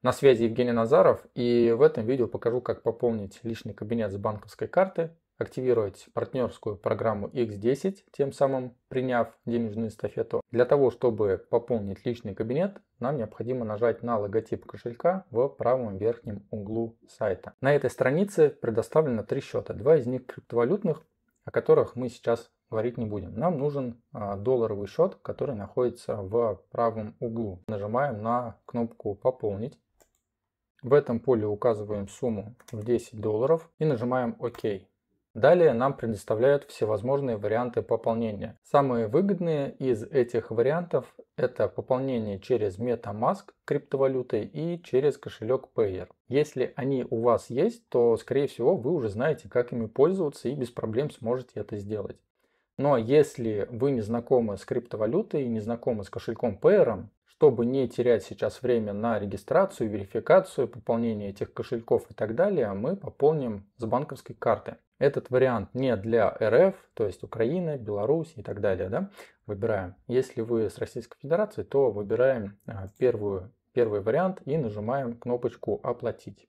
На связи Евгений Назаров и в этом видео покажу, как пополнить личный кабинет с банковской карты, активировать партнерскую программу X10, тем самым приняв денежную эстафету. Для того, чтобы пополнить личный кабинет, нам необходимо нажать на логотип кошелька в правом верхнем углу сайта. На этой странице предоставлено три счета, два из них криптовалютных, о которых мы сейчас говорить не будем. Нам нужен а, долларовый счет, который находится в правом углу. Нажимаем на кнопку «Пополнить». В этом поле указываем сумму в 10 долларов и нажимаем ОК. Далее нам предоставляют всевозможные варианты пополнения. Самые выгодные из этих вариантов это пополнение через MetaMask криптовалютой и через кошелек Payer. Если они у вас есть, то скорее всего вы уже знаете, как ими пользоваться и без проблем сможете это сделать. Но если вы не знакомы с криптовалютой и не знакомы с кошельком Payer, чтобы не терять сейчас время на регистрацию, верификацию, пополнение этих кошельков и так далее, мы пополним с банковской карты. Этот вариант не для РФ, то есть Украина, Беларусь и так далее. Да? Выбираем. Если вы с Российской Федерации, то выбираем а, первую, первый вариант и нажимаем кнопочку «Оплатить».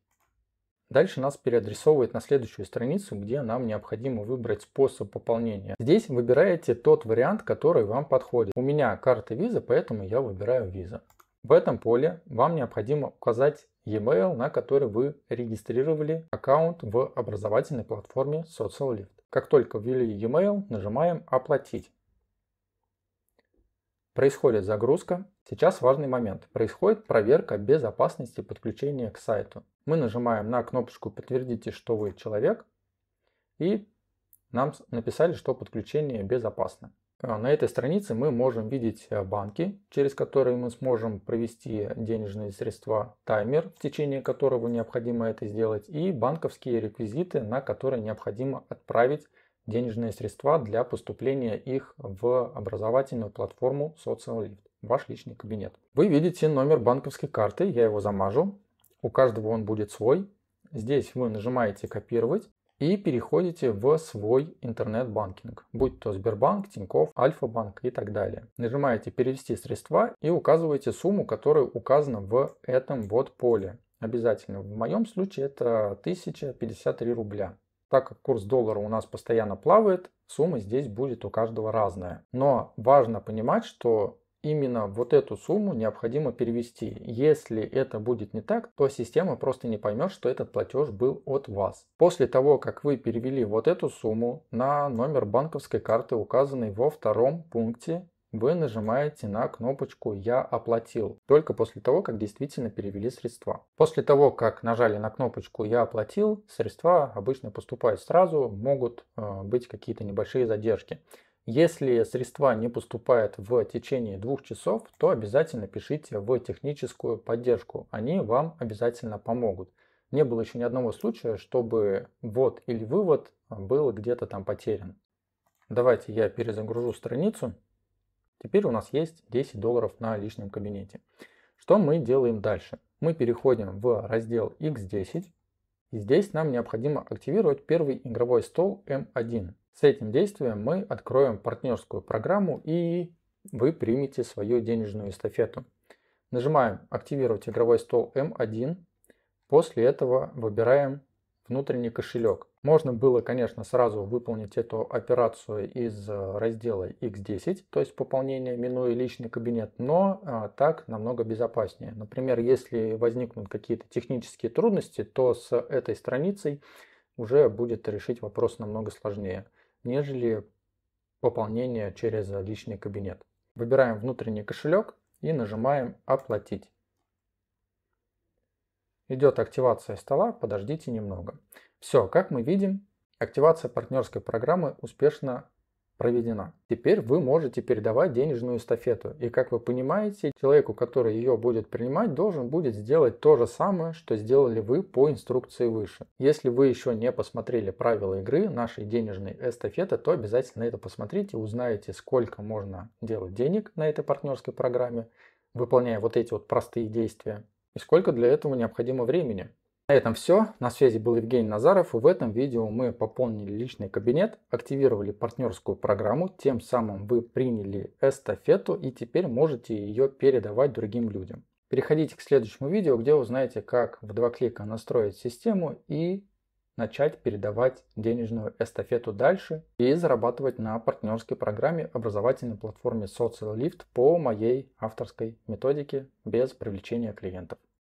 Дальше нас переадресовывает на следующую страницу, где нам необходимо выбрать способ пополнения. Здесь выбираете тот вариант, который вам подходит. У меня карта Visa, поэтому я выбираю Visa. В этом поле вам необходимо указать e-mail, на который вы регистрировали аккаунт в образовательной платформе SocialLift. Как только ввели e-mail, нажимаем «Оплатить». Происходит загрузка. Сейчас важный момент. Происходит проверка безопасности подключения к сайту. Мы нажимаем на кнопочку «Подтвердите, что вы человек» и нам написали, что подключение безопасно. А, на этой странице мы можем видеть э, банки, через которые мы сможем провести денежные средства, таймер, в течение которого необходимо это сделать, и банковские реквизиты, на которые необходимо отправить денежные средства для поступления их в образовательную платформу SocialLift, ваш личный кабинет. Вы видите номер банковской карты, я его замажу. У каждого он будет свой. Здесь вы нажимаете «Копировать» и переходите в свой интернет-банкинг, будь то Сбербанк, Тинькофф, Альфа-банк и так далее. Нажимаете «Перевести средства» и указываете сумму, которая указана в этом вот поле. Обязательно. В моем случае это 1053 рубля. Так как курс доллара у нас постоянно плавает, сумма здесь будет у каждого разная. Но важно понимать, что именно вот эту сумму необходимо перевести. Если это будет не так, то система просто не поймет, что этот платеж был от вас. После того, как вы перевели вот эту сумму на номер банковской карты, указанный во втором пункте, вы нажимаете на кнопочку «Я оплатил» только после того, как действительно перевели средства. После того, как нажали на кнопочку «Я оплатил», средства обычно поступают сразу, могут э, быть какие-то небольшие задержки. Если средства не поступают в течение двух часов, то обязательно пишите в техническую поддержку. Они вам обязательно помогут. Не было еще ни одного случая, чтобы ввод или вывод был где-то там потерян. Давайте я перезагружу страницу. Теперь у нас есть 10 долларов на личном кабинете. Что мы делаем дальше? Мы переходим в раздел X10. И здесь нам необходимо активировать первый игровой стол M1. С этим действием мы откроем партнерскую программу и вы примете свою денежную эстафету. Нажимаем «Активировать игровой стол M1». После этого выбираем внутренний кошелек. Можно было, конечно, сразу выполнить эту операцию из э, раздела X10, то есть пополнение, минуя личный кабинет, но а, так намного безопаснее. Например, если возникнут какие-то технические трудности, то с этой страницей уже будет решить вопрос намного сложнее, нежели пополнение через личный кабинет. Выбираем внутренний кошелек и нажимаем «Оплатить». Идет активация стола, подождите немного. Все, как мы видим, активация партнерской программы успешно проведена. Теперь вы можете передавать денежную эстафету. И как вы понимаете, человеку, который ее будет принимать, должен будет сделать то же самое, что сделали вы по инструкции выше. Если вы еще не посмотрели правила игры нашей денежной эстафеты, то обязательно это посмотрите, узнаете, сколько можно делать денег на этой партнерской программе, выполняя вот эти вот простые действия и сколько для этого необходимо времени. На этом все. На связи был Евгений Назаров. И в этом видео мы пополнили личный кабинет, активировали партнерскую программу, тем самым вы приняли эстафету и теперь можете ее передавать другим людям. Переходите к следующему видео, где узнаете, как в два клика настроить систему и начать передавать денежную эстафету дальше и зарабатывать на партнерской программе образовательной платформе Social Lift по моей авторской методике без привлечения клиентов.